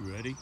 You ready?